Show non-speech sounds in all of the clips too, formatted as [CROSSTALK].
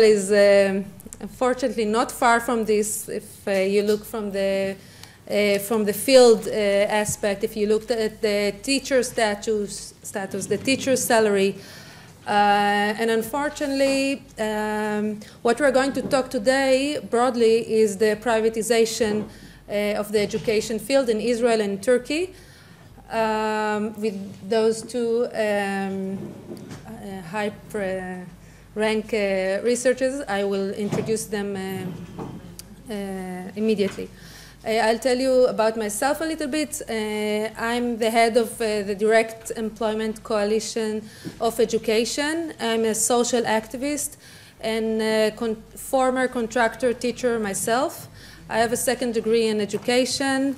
is uh, unfortunately not far from this if uh, you look from the uh, from the field uh, aspect, if you looked at the teacher status, status the teacher's salary, uh, and unfortunately, um, what we're going to talk today broadly is the privatization uh, of the education field in Israel and Turkey. Um, with those two um, uh, high rank uh, researchers, I will introduce them uh, immediately. I'll tell you about myself a little bit. Uh, I'm the head of uh, the Direct Employment Coalition of Education. I'm a social activist and a con former contractor teacher myself. I have a second degree in education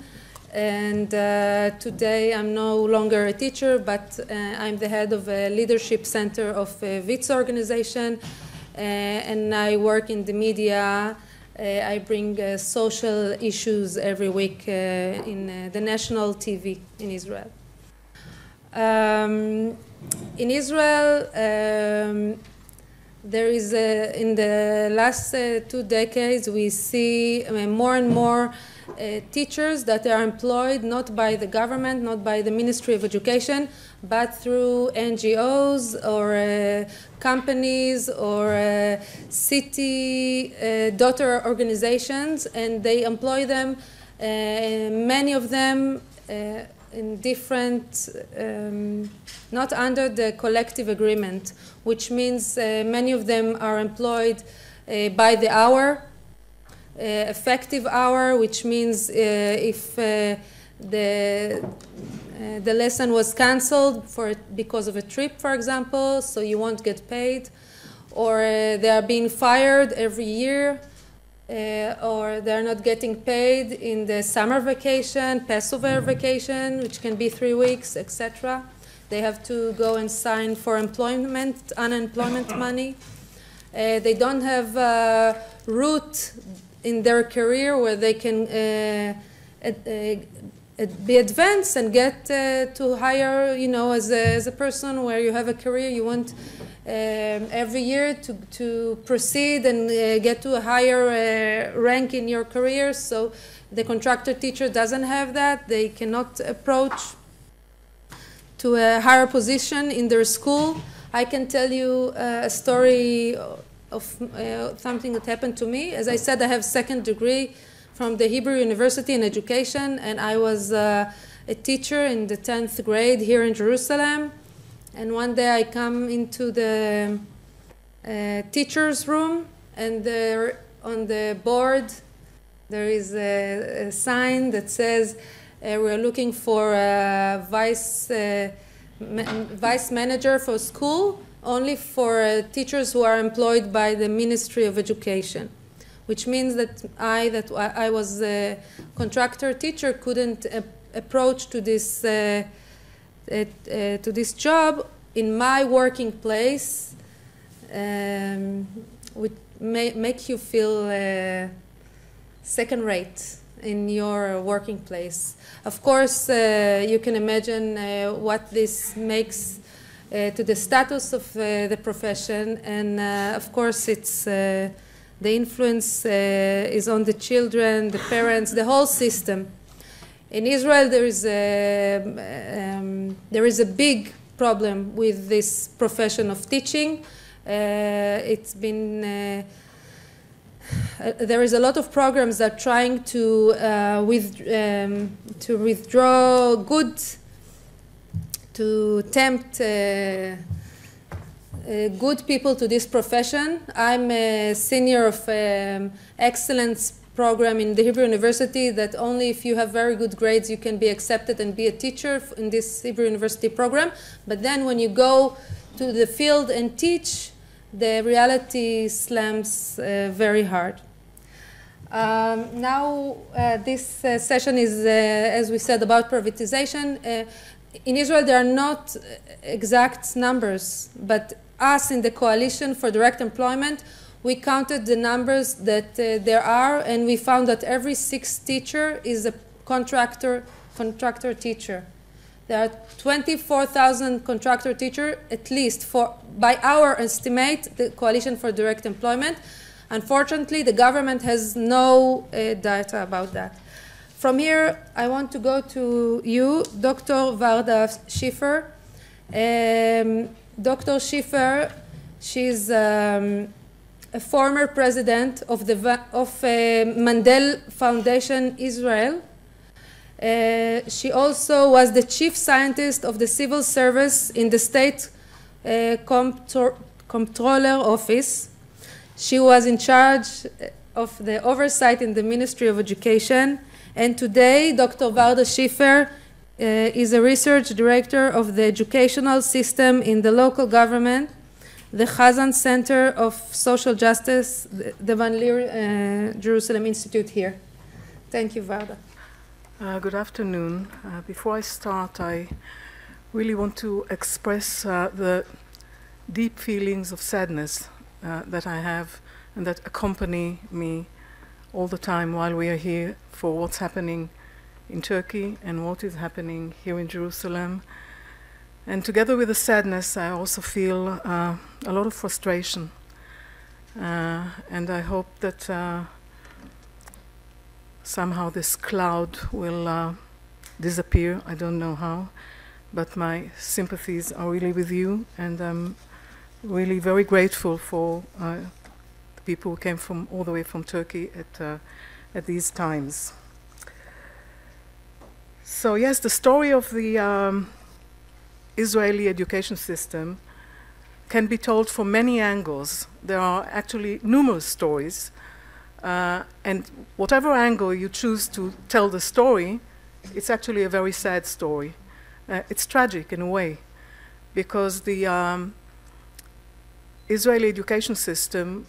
and uh, today I'm no longer a teacher but uh, I'm the head of a leadership center of a WIZO organization uh, and I work in the media uh, I bring uh, social issues every week uh, in the national TV in Israel. Um, in Israel, um, there is a, in the last two decades we see more and more uh, teachers that are employed not by the government, not by the Ministry of Education, but through NGOs or uh, companies or uh, city uh, daughter organizations, and they employ them, uh, many of them uh, in different, um, not under the collective agreement, which means many of them are employed by the hour, effective hour, which means if the uh, the lesson was canceled for because of a trip, for example, so you won't get paid, or uh, they are being fired every year, uh, or they're not getting paid in the summer vacation, Passover vacation, which can be three weeks, etc. They have to go and sign for employment, unemployment money. Uh, they don't have a route in their career where they can uh, be advanced and get uh, to higher, you know, as a, as a person where you have a career, you want um, every year to, to proceed and uh, get to a higher uh, rank in your career. So the contractor teacher doesn't have that. They cannot approach to a higher position in their school. I can tell you uh, a story of uh, something that happened to me. As I said, I have second degree from the Hebrew University in Education, and I was uh, a teacher in the 10th grade here in Jerusalem. And one day I come into the uh, teacher's room, and there on the board there is a, a sign that says uh, we're looking for a vice, uh, ma vice manager for school, only for uh, teachers who are employed by the Ministry of Education which means that I, that I was a contractor teacher, couldn't approach to this, uh, uh, to this job in my working place, um, which may make you feel uh, second rate in your working place. Of course, uh, you can imagine uh, what this makes uh, to the status of the profession, and of course, it's the influence uh, is on the children, the parents, the whole system. In Israel, there is a, um, there is a big problem with this profession of teaching. Uh, it's been uh, uh, there is a lot of programs that are trying to uh, with, um, to withdraw good to tempt uh, uh, good people to this profession. I'm a senior of um, excellence program in the Hebrew University that only if you have very good grades you can be accepted and be a teacher in this Hebrew University program. But then when you go to the field and teach, the reality slams uh, very hard. Um, now, uh, this uh, session is, uh, as we said, about privatization. Uh, in Israel, there are not exact numbers, but us in the coalition for direct employment, we counted the numbers that uh, there are, and we found that every sixth teacher is a contractor contractor teacher. There are 24,000 contractor teachers, at least for, by our estimate, the Coalition for Direct Employment. Unfortunately, the government has no uh, data about that. From here, I want to go to you, Dr. Varda Shiffer. Um, Dr. Shiffer, she's um, a former president of the of uh, Mandel Foundation Israel. Uh, she also was the chief scientist of the civil service in the state uh, comptroller office. She was in charge of the oversight in the Ministry of Education. And today, Dr. Varda Shiffer uh, is a research director of the educational system in the local government, the Chazan Center of Social Justice, the Van Leer uh, Jerusalem Institute here. Thank you, Varda. Uh, good afternoon. Uh, before I start, I really want to express uh, the deep feelings of sadness uh, that I have and that accompany me all the time while we are here for what's happening in Turkey and what is happening here in Jerusalem. And together with the sadness, I also feel uh, a lot of frustration. Uh, and I hope that somehow this cloud will uh, disappear. I don't know how, but my sympathies are really with you, and I'm really very grateful for uh, people who came from all the way from Turkey at uh, at these times. So yes, the story of the um, Israeli education system can be told from many angles. There are actually numerous stories. Uh, and whatever angle you choose to tell the story, it's actually a very sad story. Uh, it's tragic in a way, because the um, Israeli education system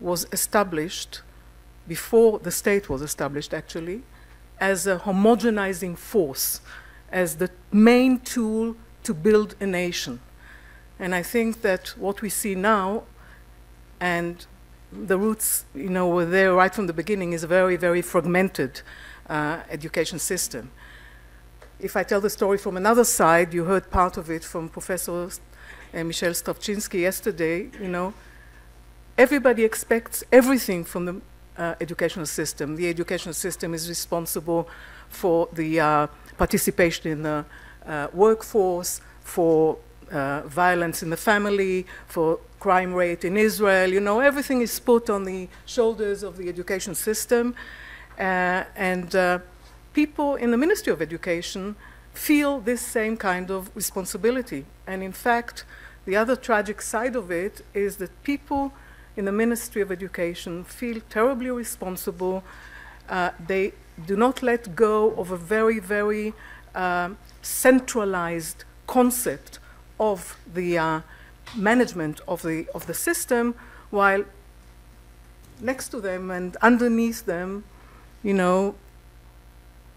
was established before the state was established, actually, as a homogenizing force, as the main tool to build a nation. And I think that what we see now, and the roots, you know, were there right from the beginning is a very, very fragmented uh, education system. If I tell the story from another side, you heard part of it from Professor uh, Michel Strawczynski yesterday, you know, everybody expects everything from the uh, educational system. The educational system is responsible for the uh, participation in the uh, workforce, for uh, violence in the family, for crime rate in Israel. You know, everything is put on the shoulders of the education system. Uh, and uh, people in the Ministry of Education feel this same kind of responsibility. And in fact, the other tragic side of it is that people in the Ministry of Education feel terribly responsible. Uh, they do not let go of a very, very uh, centralized concept of the uh, management of the, of the system, while next to them and underneath them, you know,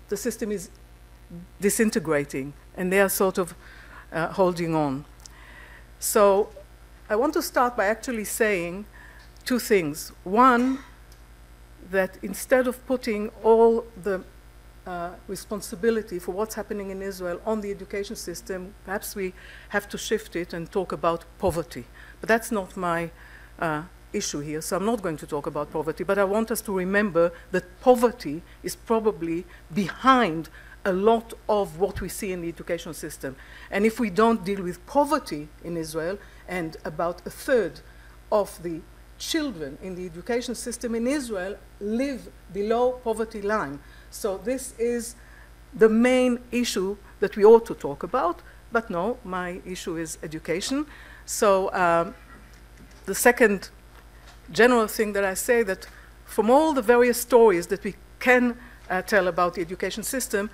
the system is disintegrating and they are sort of uh, holding on. So I want to start by actually saying two things. One, that instead of putting all the uh, responsibility for what's happening in Israel on the education system, perhaps we have to shift it and talk about poverty. But that's not my uh, issue here, so I'm not going to talk about poverty. But I want us to remember that poverty is probably behind a lot of what we see in the education system. And if we don't deal with poverty in Israel, and about a third of the children in the education system in Israel live below poverty line. So this is the main issue that we ought to talk about, but no, my issue is education. So um, the second general thing that I say that from all the various stories that we can uh, tell about the education system,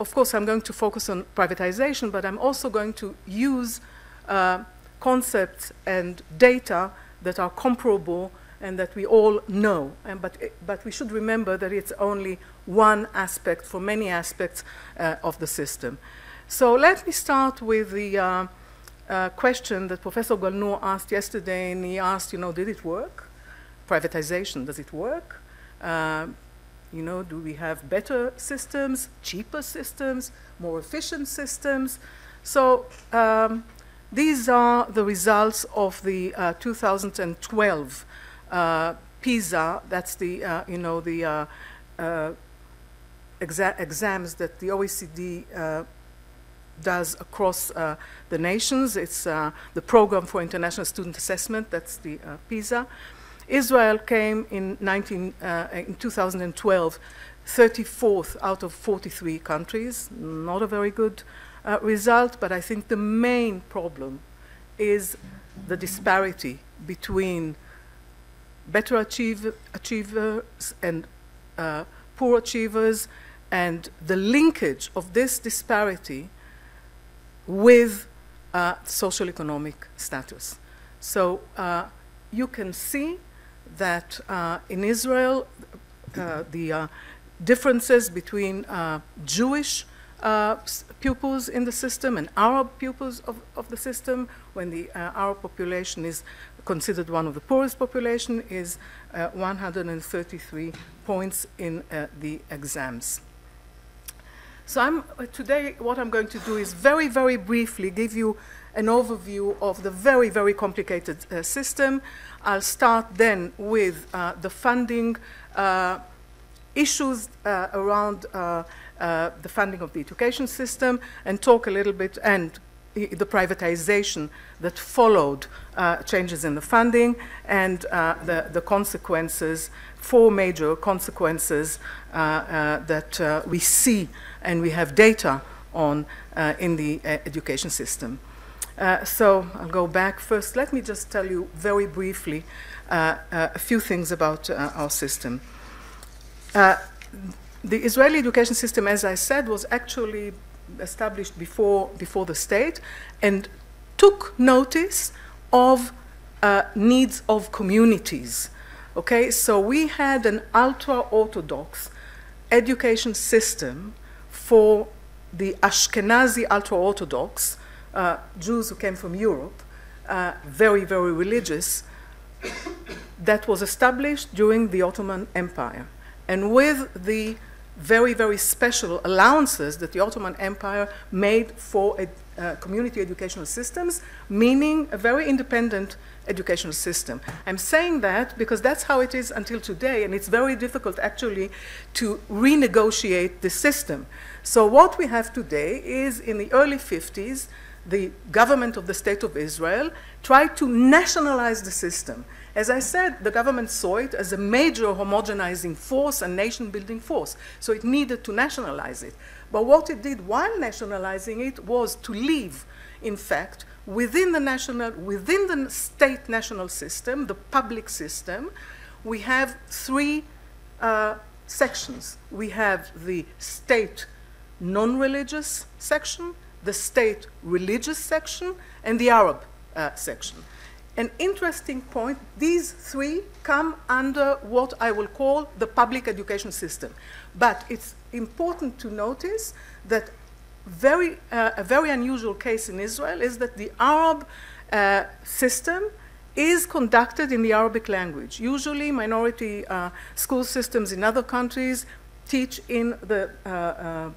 of course I'm going to focus on privatization, but I'm also going to use uh, concepts and data that are comparable and that we all know. And, but, but we should remember that it's only one aspect for many aspects uh, of the system. So let me start with the uh, uh, question that Professor Galnoor asked yesterday, and he asked, you know, did it work? Privatization, does it work? Uh, You know, do we have better systems, cheaper systems, more efficient systems? So um, these are the results of the uh, 2012 uh, PISA. That's the, uh, you know, the uh, uh, exa exams that the OECD uh, does across the nations. It's the Program for International Student Assessment, that's the PISA. Israel came in, 19, uh, in 2012 34th out of 43 countries. Not a very good uh, result, but I think the main problem is the disparity between better achieve, achievers and uh, poor achievers and the linkage of this disparity with uh, social economic status. So uh, you can see that uh, in Israel, uh, the uh, differences between uh, pupils in the system and Arab pupils of, of the system, when the Arab population is considered one of the poorest population, is 133 points in the exams. So I'm, uh, today what I'm going to do is very, very briefly give you an overview of the very, very complicated uh, system. I'll start then with uh, the funding uh, issues uh, around uh, the funding of the education system and talk a little bit and the privatization that followed changes in the funding and the, the consequences, four major consequences that we see and we have data on uh, in the uh, education system. Uh, so I'll go back first. Let me just tell you very briefly uh, uh, a few things about uh, our system. The Israeli education system, as I said, was actually established before, before the state and took notice of needs of communities. Okay, so we had an ultra-orthodox education system for the Ashkenazi ultra-Orthodox, uh, Jews who came from Europe, uh, very, very religious, that was established during the Ottoman Empire. And with the very, very special allowances that the Ottoman Empire made for uh, community educational systems, meaning a very independent educational system. I'm saying that because that's how it is until today, and it's very difficult actually to renegotiate the system. So what we have today is in the early 50s, the government of the State of Israel tried to nationalize the system. As I said, the government saw it as a major homogenizing force and nation building force, so it needed to nationalize it. But what it did while nationalizing it was to leave, in fact, within the national, within the state national system, the public system, we have three uh, sections. We have the state non-religious section, the state religious section, and the Arab uh, section. An interesting point, these three come under what I will call the public education system. But it's important to notice that very, uh, a very unusual case in Israel is that the Arab uh, system is conducted in the Arabic language. Usually minority uh, school systems in other countries teach in the uh, uh,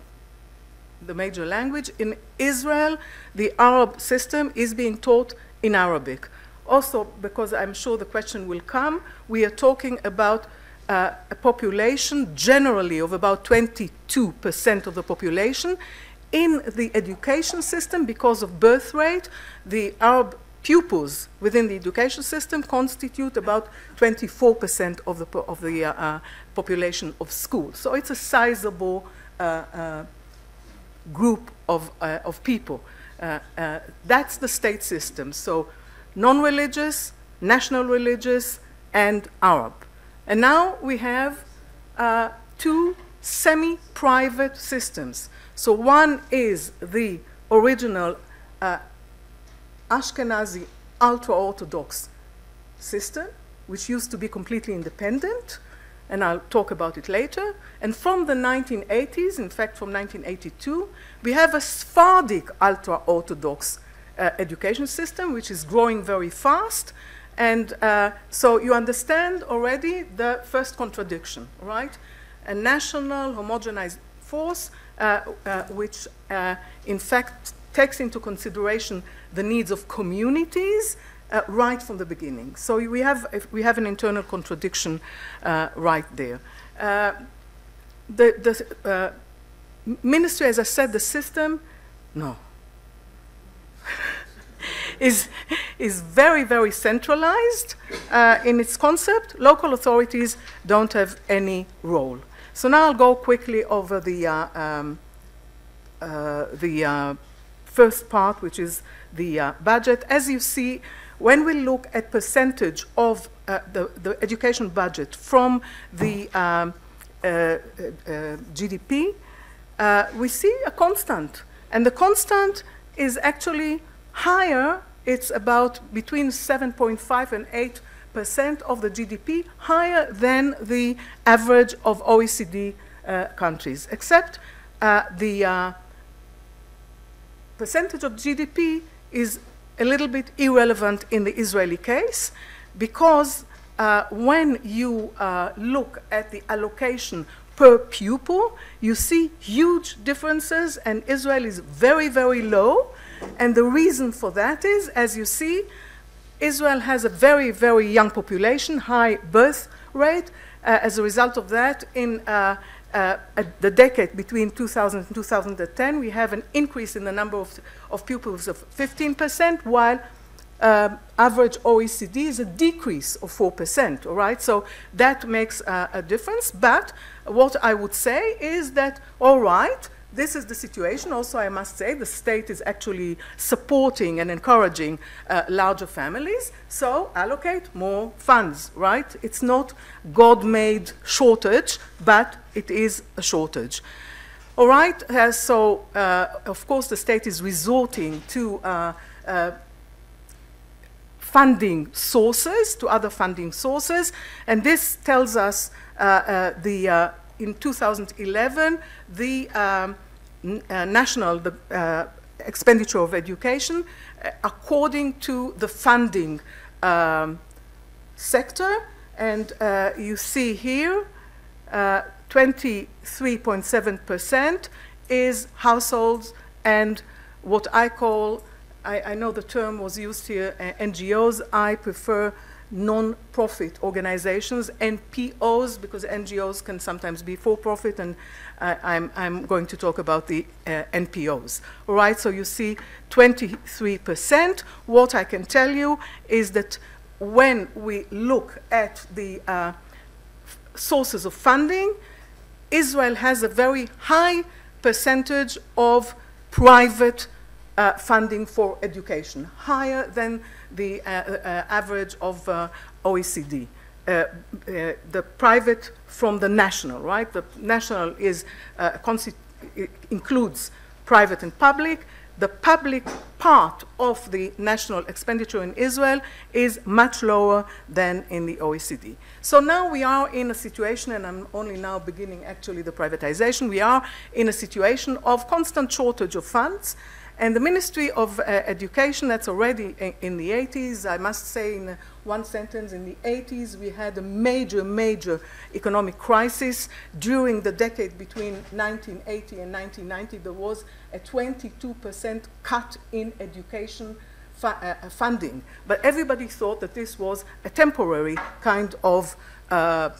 the major language. In Israel, the Arab system is being taught in Arabic. Also, because I'm sure the question will come, we are talking about uh, a population generally of about 22% of the population. In the education system, because of birth rate, the Arab pupils within the education system constitute about 24% of the, of the uh, uh, population of schools. So it's a sizable uh, uh group of, of people. That's the state system. So non-religious, national religious, and Arab. And now we have uh, two semi-private systems. So one is the original uh, Ashkenazi ultra-Orthodox system, which used to be completely independent, and I'll talk about it later. And from the 1980s, in fact from 1982, we have a Sephardic ultra-Orthodox uh, education system, which is growing very fast. And uh, so you understand already the first contradiction, right? a national homogenized force uh, uh, which uh, in fact takes into consideration the needs of communities uh, right from the beginning. So we have, we have an internal contradiction right there. The the ministry, as I said, the system, no. Is, is very, very centralized uh, in its concept. Local authorities don't have any role. So now I'll go quickly over the, uh, um, uh, the uh, first part, which is the uh, budget. As you see, when we look at percentage of uh, the, the education budget from the um, GDP, we see a constant. And the constant is actually higher, it's about between 7.5 and 8 percent of the GDP, higher than the average of OECD uh, countries, except uh, the uh, percentage of GDP is a little bit irrelevant in the Israeli case because uh, when you uh, look at the allocation per pupil, you see huge differences, and Israel is very, very low. And the reason for that is, as you see, Israel has a very, very young population, high birth rate. Uh, as a result of that, in uh, uh, the decade between 2000 and 2010, we have an increase in the number of, of pupils of 15%, while uh, average OECD is a decrease of 4%, all right? So that makes uh, a difference. But what I would say is that, all right, this is the situation. Also, I must say, the state is actually supporting and encouraging uh, larger families. So allocate more funds, right? It's not God-made shortage, but it is a shortage. All right, uh, so uh, of course the state is resorting to uh, uh, funding sources, to other funding sources, and this tells us uh, the in 2011, the um, national the, uh, expenditure of education uh, according to the funding um, sector. And uh, you see here, 23.7% uh, is households and what I call, I, I know the term was used here, NGOs. I prefer non-profit organizations, NPOs, because NGOs can sometimes be for-profit, and uh, I'm, I'm, going to talk about the uh, NPOs. All right, so you see 23%. What I can tell you is that when we look at the uh, sources of funding, Israel has a very high percentage of private uh, funding for education, higher than the uh, uh, average of uh, OECD. the private from the national, right? The national is includes private and public. The public part of the national expenditure in Israel is much lower than in the OECD. So now we are in a situation, and I'm only now beginning actually the privatization, we are in a situation of constant shortage of funds. And the Ministry of uh, Education, that's already in, the 80s, I must say in one sentence, in the 80s we had a major, major economic crisis. During the decade between 1980 and 1990, there was a 22% cut in education fu uh, funding. But everybody thought that this was a temporary kind of uh,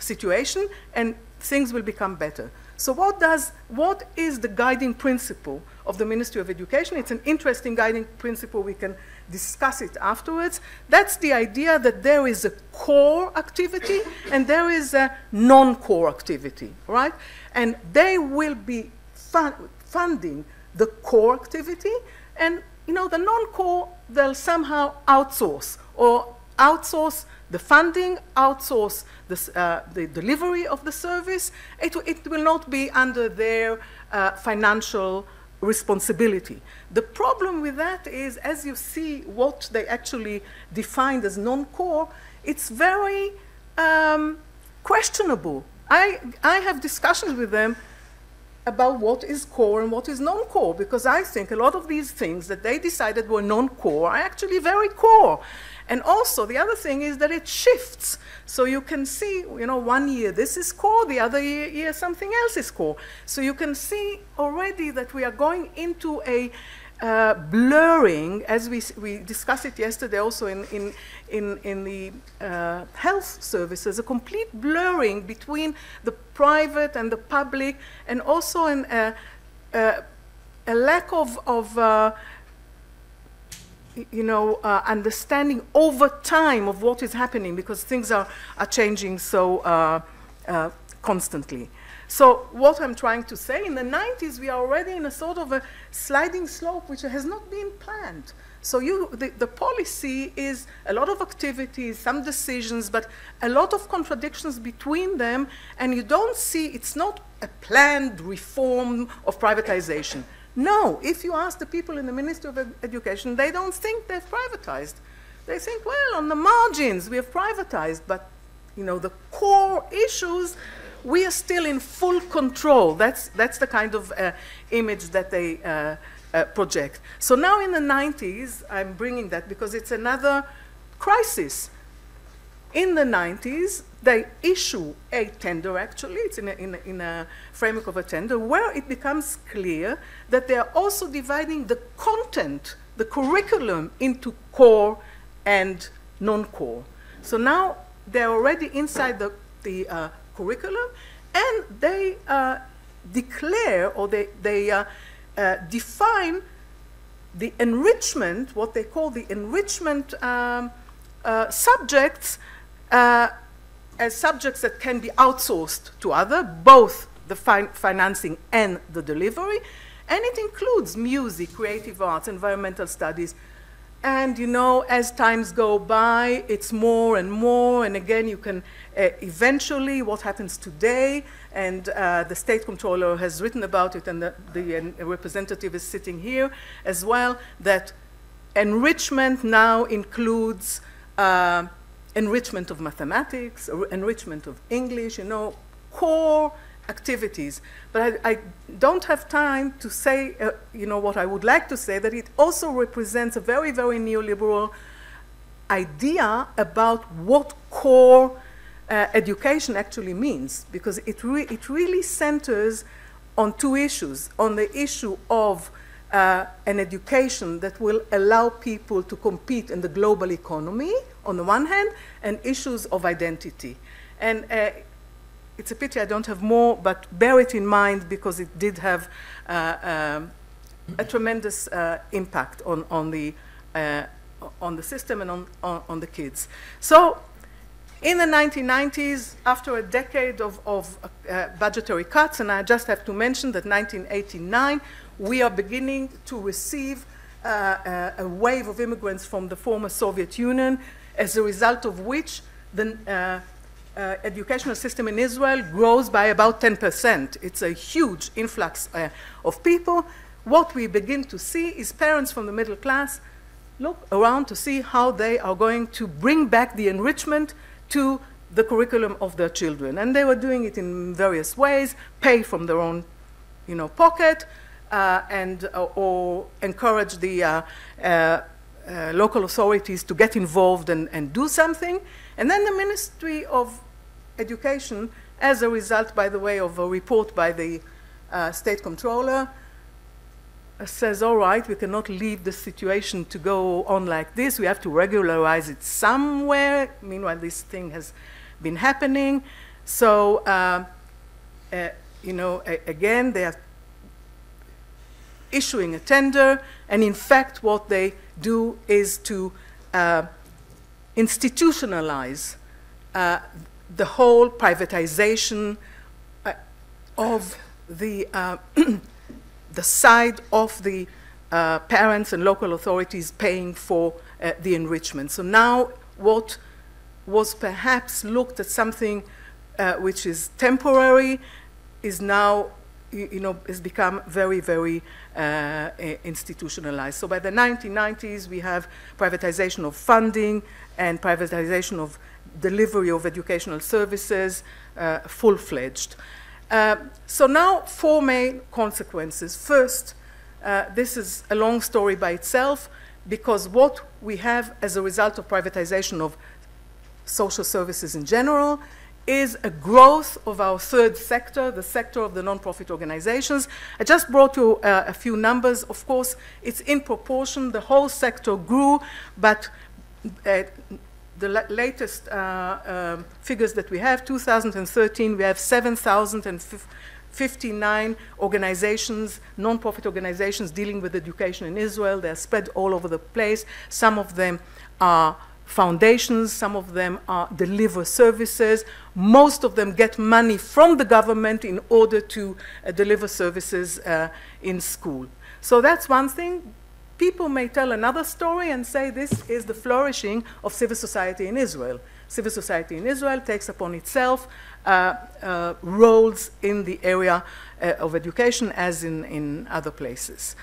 situation and things will become better. So what does, what is the guiding principle of the Ministry of Education? It's an interesting guiding principle. We can discuss it afterwards. That's the idea that there is a core activity and there is a non-core activity, right? And they will be fun funding the core activity and, you know, the non-core, they'll somehow outsource or outsource the funding, outsource uh, the delivery of the service, it, it, will not be under their uh, financial responsibility. The problem with that is, as you see what they actually defined as non-core, it's very um, questionable. I, I have discussions with them. about what is core and what is non-core, because I think a lot of these things that they decided were non-core are actually very core. And also, the other thing is that it shifts. So you can see, you know, one year this is core, the other year, year something else is core. So you can see already that we are going into a uh, blurring, as we, we discussed it yesterday also in, in, in, in the uh, health services, a complete blurring between the private and the public, and also an, uh, uh a lack of, of uh, you know, uh, understanding over time of what is happening because things are, are changing so constantly. So what I'm trying to say, in the 90s, we are already in a sort of a sliding slope which has not been planned. So you, the, the, policy is a lot of activities, some decisions, but a lot of contradictions between them, and you don't see, it's not a planned reform of privatization. No, if you ask the people in the Ministry of Education, they don't think they've privatized. They think, well, on the margins, we have privatized, but you know, the core issues we are still in full control. That's, that's the kind of uh, image that they uh, uh, project. So now in the 90s, I'm bringing that because it's another crisis. In the 90s, they issue a tender, actually, it's in a, in, a, in a framework of a tender, where it becomes clear that they are also dividing the content, the curriculum, into core and non-core. So now they're already inside the, the uh, curriculum, and they uh, declare or they, they uh, uh, define the enrichment, what they call the enrichment um, uh, subjects, uh, as subjects that can be outsourced to other, both the fin financing and the delivery, and it includes music, creative arts, environmental studies, and you know, as times go by, it's more and more, and again, you can uh, eventually, what happens today, and uh, the state controller has written about it, and the, the uh, representative is sitting here as well, that enrichment now includes uh, enrichment of mathematics, enrichment of English, you know, core activities. But I, I don't have time to say, uh, you know, what I would like to say, that it also represents a very, very neoliberal idea about what core uh, education actually means, because it, re it really centers on two issues, on the issue of uh, an education that will allow people to compete in the global economy, on the one hand, and issues of identity. And uh, it's a pity I don't have more, but bear it in mind because it did have uh, um, a tremendous uh, impact on, on, the, uh, on the system and on, on, on, the kids. So in the 1990s, after a decade of, of uh, budgetary cuts, and I just have to mention that 1989, we are beginning to receive uh, uh, a wave of immigrants from the former Soviet Union, as a result of which the uh, educational system in Israel grows by about 10%. It's a huge influx uh, of people. What we begin to see is parents from the middle class look around to see how they are going to bring back the enrichment to the curriculum of their children. And they were doing it in various ways, pay from their own you know, pocket, uh, and, uh, or encourage the uh, uh, local authorities to get involved and, and do something. And then the Ministry of education as a result, by the way, of a report by the uh, state controller uh, says, all right, we cannot leave the situation to go on like this. We have to regularize it somewhere. Meanwhile, this thing has been happening. So, uh, uh, you know, again, they are issuing a tender, and in fact, what they do is to uh, institutionalize uh, the whole privatization uh, of the, uh, [CLEARS THROAT] the side of the uh, parents and local authorities paying for uh, the enrichment. So now what was perhaps looked at something which is temporary is now you, know, has become very, very uh, institutionalized. So by the 1990s, we have privatization of funding and privatization of delivery of educational services uh, full-fledged. Uh, so now four main consequences. First, uh, this is a long story by itself because what we have as a result of privatization of social services in general is a growth of our third sector, the sector of the nonprofit organizations. I just brought you uh, a few numbers. Of course, it's in proportion. The whole sector grew, but uh, the la latest uh, um, figures that we have, 2013, we have 7,059 organizations, nonprofit organizations dealing with education in Israel. They're spread all over the place. Some of them are foundations, some of them are deliver services. Most of them get money from the government in order to uh, deliver services uh, in school. So that's one thing. People may tell another story and say this is the flourishing of civil society in Israel. Civil society in Israel takes upon itself uh, uh roles in the area uh, of education as in, in other places.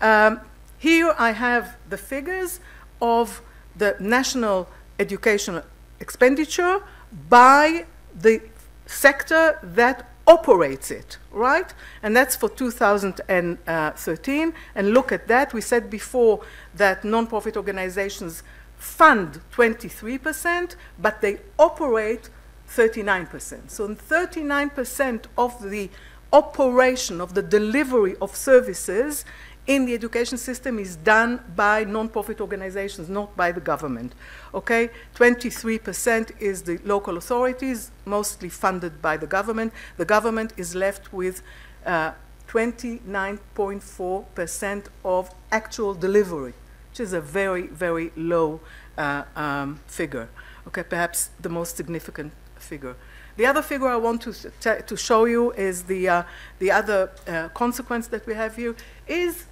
Um, here I have the figures of the national educational expenditure by the sector that operates it, right? And that's for 2013. And look at that. We said before that nonprofit organizations fund 23%, but they operate 39%. So 39% of the operation, of the delivery of services in the education system is done by non-profit organizations, not by the government. Okay, 23% is the local authorities, mostly funded by the government. The government is left with 29.4% uh, of actual delivery, which is a very, very low uh, um, figure. Okay, perhaps the most significant figure. The other figure I want to, to show you is the, uh, the other uh, consequence that we have here is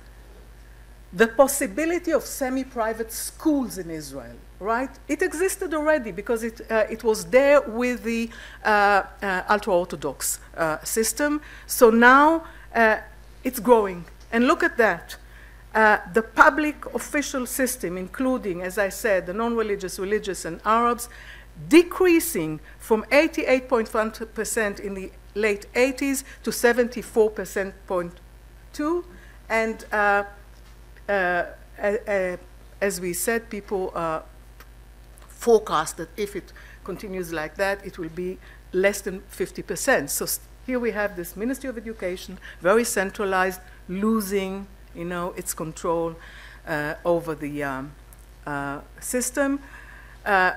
the possibility of semi-private schools in Israel, right? It existed already because it, uh, it was there with the uh, uh, ultra-Orthodox uh, system. So now uh, it's growing. And look at that. Uh, the public official system, including, as I said, the non-religious, religious, and Arabs, decreasing from 88.1% in the late 80s to 74.2, and uh, as we said, people uh, forecast that if it continues like that, it will be less than 50%. So here we have this Ministry of Education, very centralized, losing, you know, its control uh, over the um, uh, system. Uh,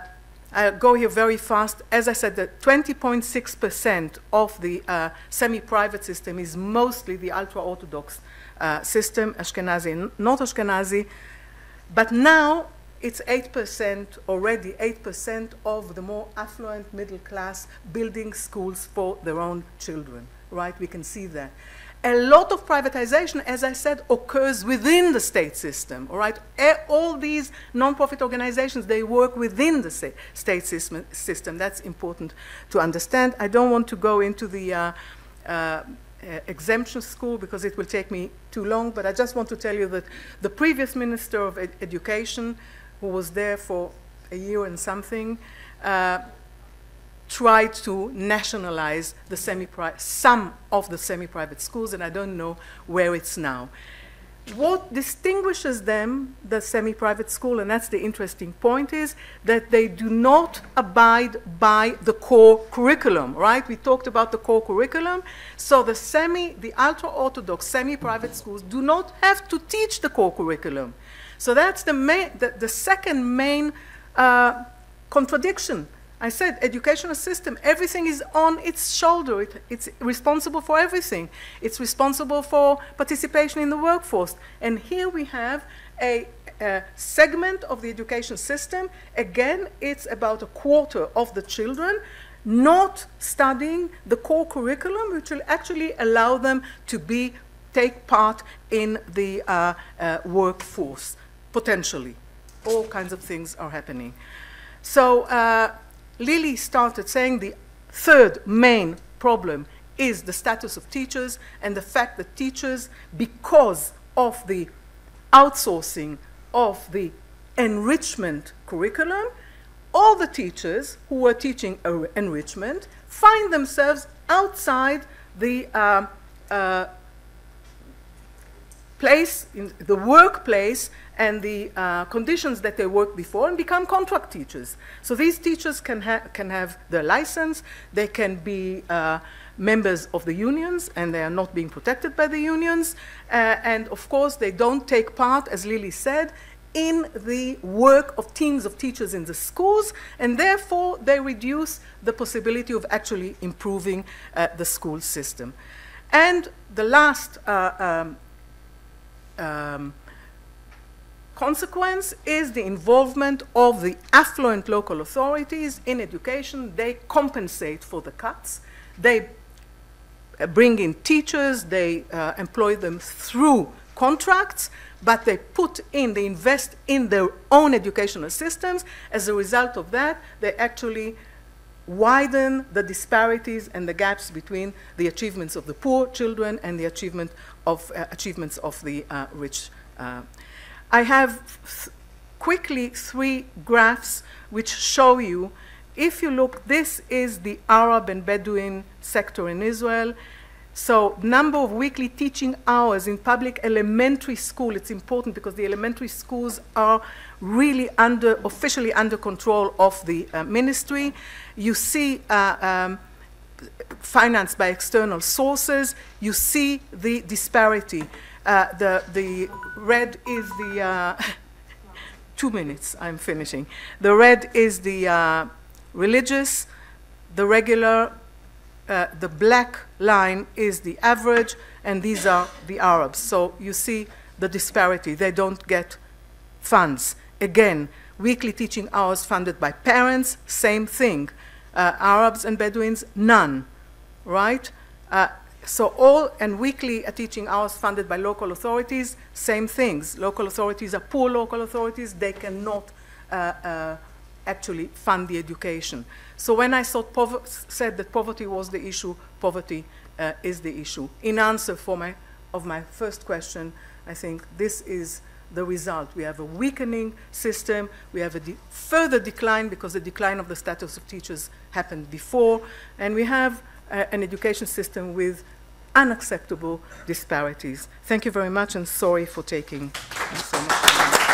I'll go here very fast. As I said, the 20.6% of the semi-private system is mostly the ultra-Orthodox uh, system, Ashkenazi, not Ashkenazi. But now it's 8% already, 8% of the more affluent middle class building schools for their own children, right? We can see that. A lot of privatization, as I said, occurs within the state system, all right? All these nonprofit organizations, they work within the state system. That's important to understand. I don't want to go into the uh, uh, uh, exemption school because it will take me too long, but I just want to tell you that the previous Minister of Ed Education, who was there for a year and something, uh, tried to nationalize some of the semi-private schools, and I don't know where it's now. What distinguishes them, the semi-private school, and that's the interesting point, is that they do not abide by the core curriculum, right? We talked about the core curriculum. So the semi, the ultra-orthodox semi-private schools do not have to teach the core curriculum. So that's the, main, the, the second main uh, contradiction I said educational system, everything is on its shoulder. It, it's responsible for everything. It's responsible for participation in the workforce. And here we have a, a segment of the education system. Again, it's about a quarter of the children not studying the core curriculum, which will actually allow them to be take part in the uh, uh, workforce, potentially. All kinds of things are happening. So uh, Lili started saying the third main problem is the status of teachers and the fact that teachers, because of the outsourcing of the enrichment curriculum, all the teachers who were teaching enrichment find themselves outside the um, uh, place, in the workplace, and the uh, conditions that they worked before and become contract teachers. So these teachers can, ha can have their license, they can be uh, members of the unions, and they are not being protected by the unions. Uh, and of course, they don't take part, as Lili said, in the work of teams of teachers in the schools, and therefore they reduce the possibility of actually improving uh, the school system. And the last uh, um, um, consequence is the involvement of the affluent local authorities in education. They compensate for the cuts. They uh, bring in teachers, they uh, employ them through contracts, but they put in, they invest in their own educational systems. As a result of that, they actually widen the disparities and the gaps between the achievements of the poor children and the achievement of, uh, achievements of the uh, rich. Uh. I have th quickly three graphs which show you, if you look, this is the Arab and Bedouin sector in Israel. So number of weekly teaching hours in public elementary school, it's important because the elementary schools are really under, officially under control of the uh, ministry. You see uh, um, financed by external sources. You see the disparity. Uh, the, the red is the, uh, [LAUGHS] two minutes, I'm finishing. The red is the religious, the regular, uh, the black line is the average, and these are the Arabs. So you see the disparity. They don't get funds. Again, weekly teaching hours funded by parents, same thing. Uh, Arabs and Bedouins, none, right? Uh, so all and weekly teaching hours funded by local authorities, same things. Local authorities are poor local authorities. They cannot uh, uh, actually fund the education. So when I said that poverty was the issue, poverty uh, is the issue. In answer for my, of my first question, I think this is the result. We have a weakening system. We have a de further decline because the decline of the status of teachers happened before. And we have uh, an education system with unacceptable disparities. Thank you very much and sorry for taking so much time.